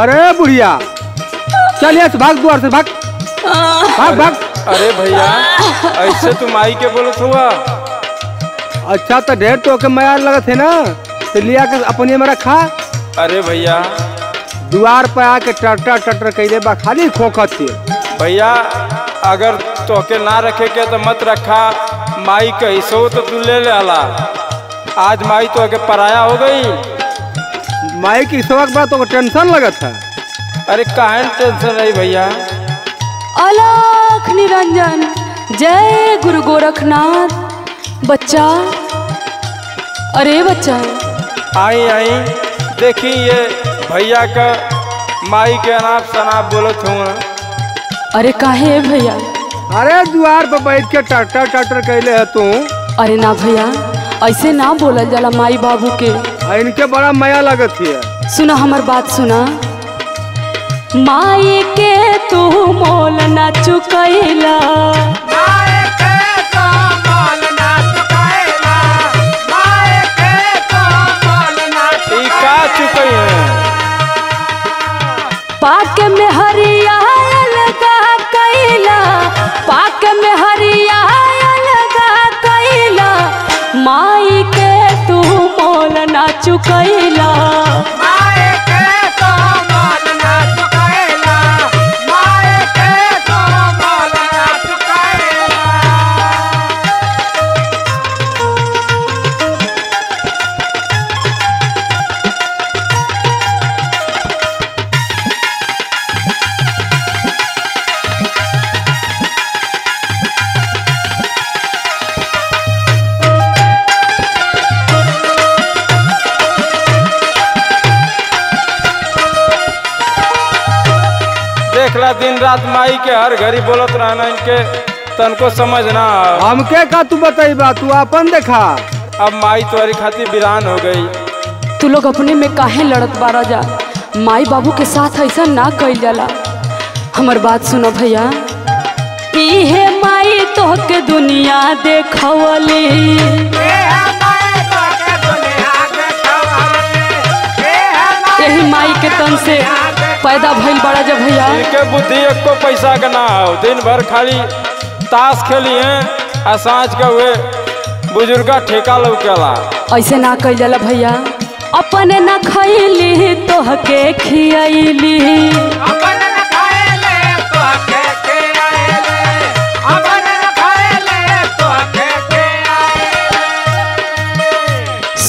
बुढ़िया। चल यहाँ से भाग द्वार से भाग। भाग भाग। अरे भैया ऐसे तुम आई के बोलत हुआ? अच्छा तो ढेर तो के लगत है ना तो लिया के अपने में रखा। अरे भैया। द्वार पर आके टटर टटर कैले बा खाली खोखत थी भैया अगर तोके ना रखे के तो मत रखा। माई के हिस्सो तो तू ले ले आला। आज माई तो के पराया हो गई। माई की सबक बा तो टेंशन लगत है। अरे काहे टेंशन रही भैया? अलख निरंजन जय गुरु गोरखनाथ। बच्चा अरे बच्चा। आई आई। देखी ये भैया का माई के अनाप शनाप बोलत हूँ अरे काहे भैया? अरे द्वार पे बैठ के टटर टटर कैले है तू। अरे ना भैया ऐसे ना बोलल जाला माई बाबू के। इनके बड़ा माया लगत है सुना, हमार बात सुना। माई के तू मोल न चुकैला चुकैला। देखला दिन रात माई के हर घड़ी बोलत रहना इनके तनको समझ ना आव। हमके का तू बताई बा तू अपन देखा। अब माई तुम्हारी खातिर वीरान हो गई। तू लोग अपने में काहे लड़त बारा जा माई बाबू के साथ ऐसा ना कइल जाला। हमर बात सुनो भैया। इहे माई तोहके दुनिया देखवली। यही माई के तन से पैदा भइल बड़ा जा भैया इनके बुद्धि एको पैसा का ना हो। दिन भर खाली ताश खेली हैं आ साँझ के हुए बुजुर्गा ठेका लौकेला। ऐसे ना कह जाला भैया अपने ना खैली तोहके खियैली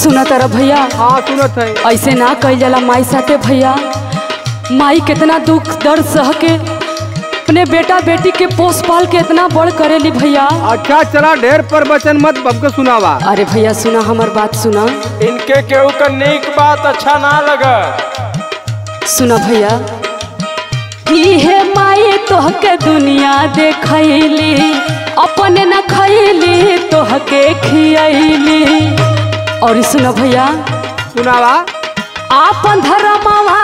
सुना तारा भैया हाँ सुनत है। ऐसे ना कइल जाला माई साथे भैया माई कितना दुख दर्द सह के अपने बेटा बेटी के पोस पाल के इतना बड़ करेली भैया। अच्छा चला ढेर पर बचन मत बबके सुनावा। अरे भैया सुना हमर बात सुना। इनके केहू का नीक बात अच्छा ना लगा। सुना भैया। इहे माई तोहके दुनिया देखली अपने न खैली तोहके खियली। और सुना भैया। सुनावा। आपन धर्मवा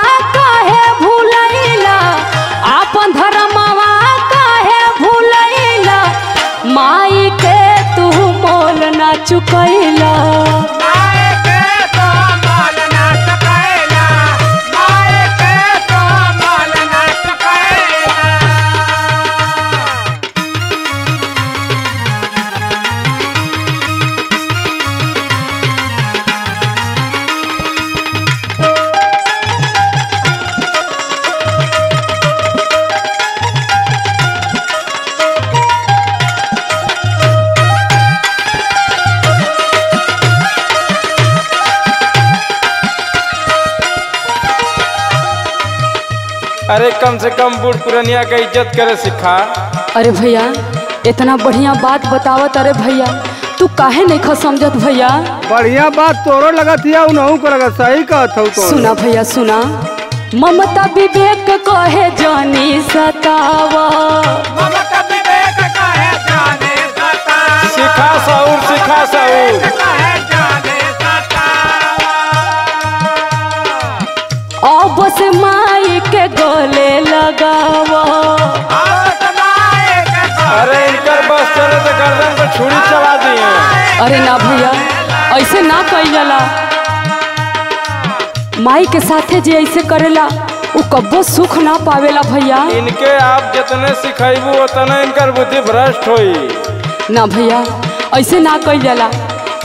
अरे कम से कम बूढ़ पुरनिया का इज़्ज़त करे सिखा। अरे भैया इतना बढ़िया बात बतावत अरे भैया तू काहे नहीं खा समझत भैया? बढ़िया बात तोरो लगत या उनहु को लगत सही कहत हूँ तो सुना भैया सुना। ममता विवेक कहे जानी सतावा। सिखा अरे ना भैया ऐसे ना कइल जाला माई के साथे जे ऐसे करेला उ कब्बो सुख ना पावेला भैया। इनके आप जितने सिखेबू उतने इनकर बुद्धि भ्रष्ट होई। ना भैया ऐसे ना कइल जाला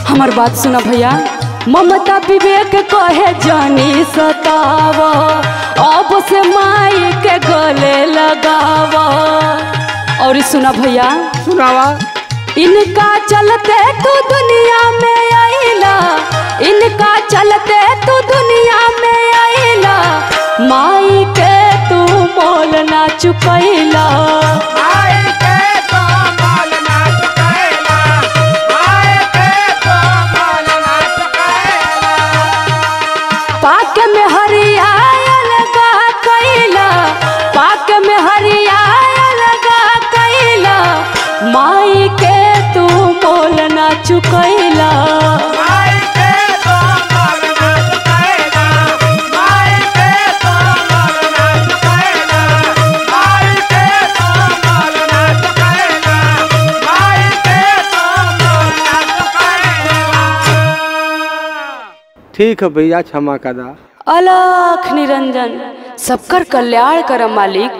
हमार बात सुना भैया ममता विवेक कहे जानी सताव अब से माई के गले लगाव। और सुना भैया सुनावा। इनका चलते तू दुनिया में आईला। इनका चलते तू दुनिया में आईला। माई के तू मोल ना ठीक है भैया क्षमा कदा अलख निरंजन सबकर कल्याण कर मालिक।